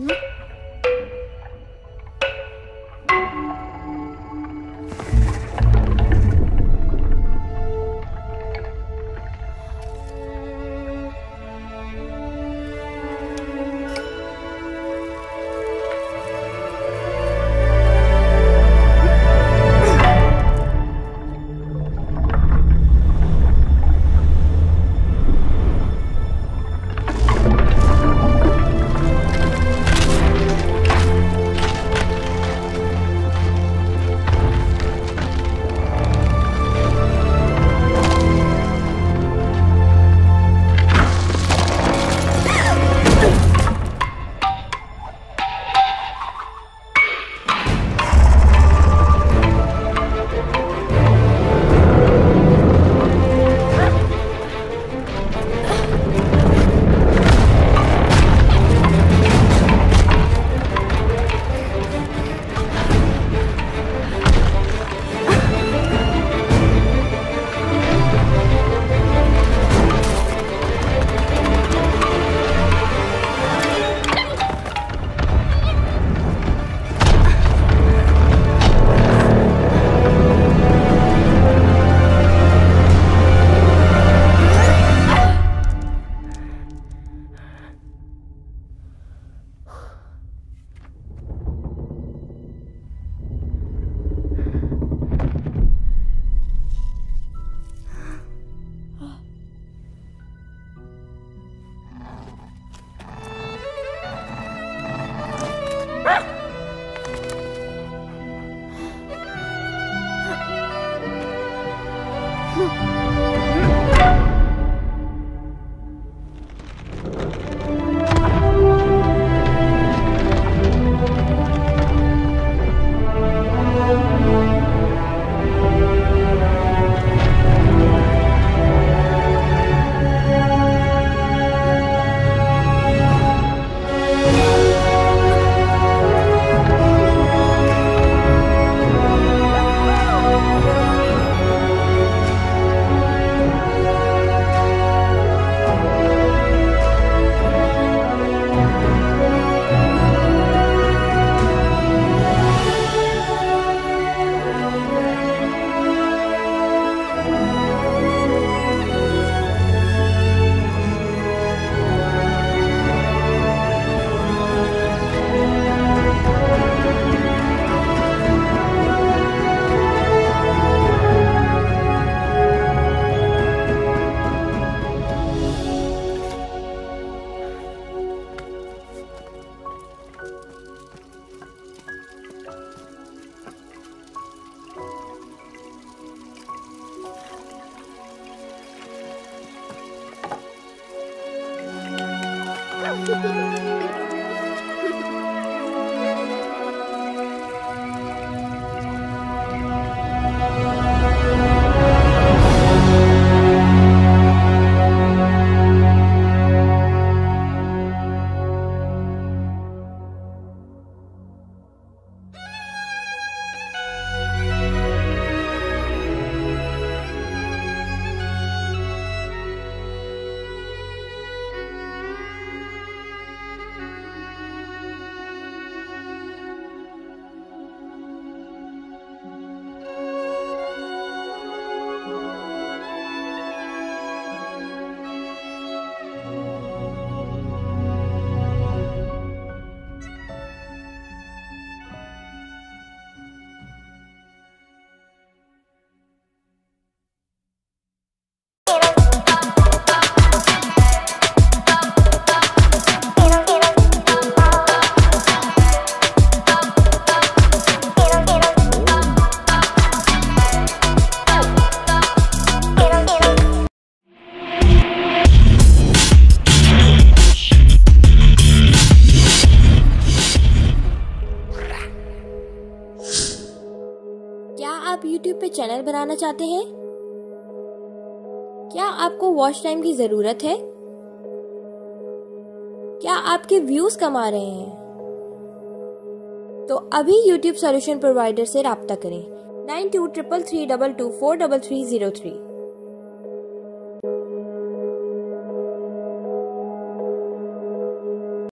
Hmm? क्या YouTube पे channel बनाना चाहते हैं? क्या आपको वॉच टाइम की ज़रूरत है? क्या आपके व्यूज़ कम आ रहे हैं? तो अभी YouTube सॉल्यूशन प्रोवाइडर से रहा करें। Nine two triple three double two four double three zero three